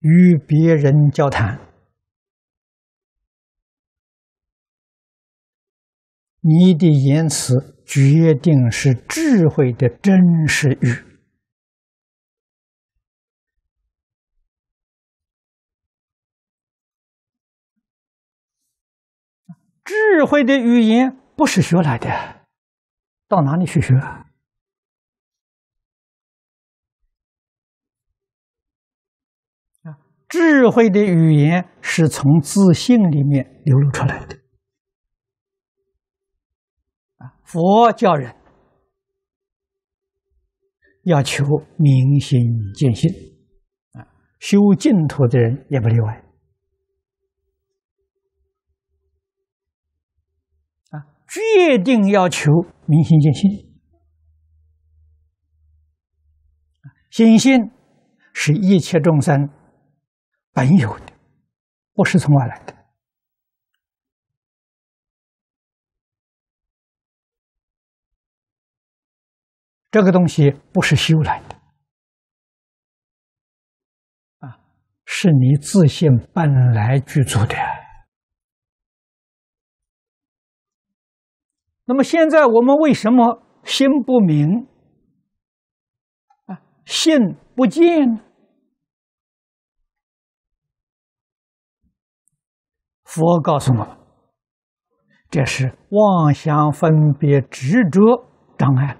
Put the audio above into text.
与别人交谈，你的言辞决定是智慧的真实语。智慧的语言不是学来的，到哪里去学？智慧的语言是从自信里面流露出来的。啊，佛教人要求明心见性，啊，修净土的人也不例外。啊，决定要求明心见性。心性是一切众生。本有的，不是从外来的。这个东西不是修来的，啊，是你自信本来具足的。那么现在我们为什么心不明啊，心不见呢？佛告诉我们，这是妄想分别执着障碍。